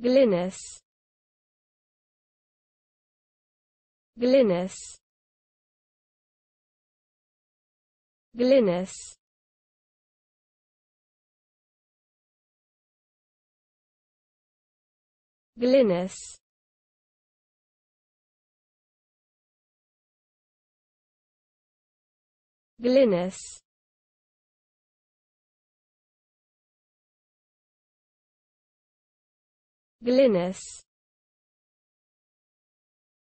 Glynis. Glynis. Glynis. Glynis. Glynis Glynis